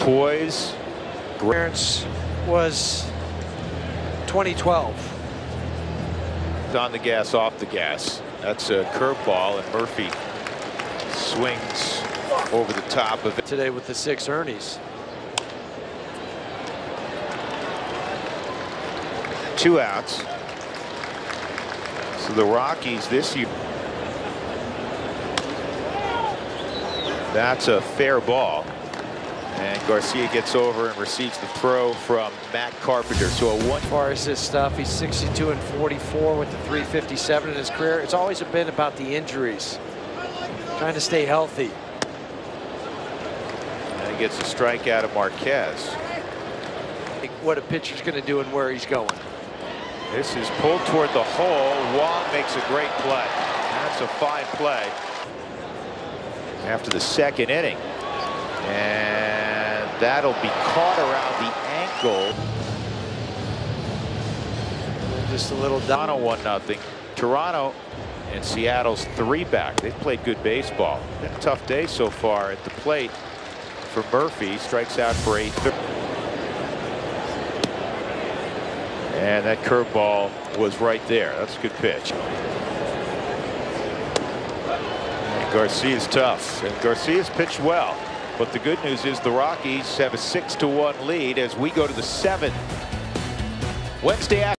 poise. Clearance was 2012. On the gas, off the gas. That's a curveball, and Murphy swings over the top of it. Today with the six Ernie's. Two outs. So the Rockies this year. That's a fair ball. And Garcia gets over and receives the throw from Matt Carpenter. So a one. As far as this stuff, he's 62 and 44 with the 357 in his career. It's always been about the injuries. Trying to stay healthy. And he gets a strikeout of Marquez. What a pitcher's going to do and where he's going. This is pulled toward the hole. Wong makes a great play. That's a fine play. After the second inning. And that'll be caught around the ankle. Just a little down. Toronto one nothing. Toronto and Seattle's three back. They've played good baseball. Been a tough day so far at the plate for Murphy. Strikes out for a third. And that curveball was right there. That's a good pitch. And Garcia's tough. And Garcia's pitched well. But the good news is the Rockies have a 6 to 1 lead as we go to the seventh. Wednesday afternoon.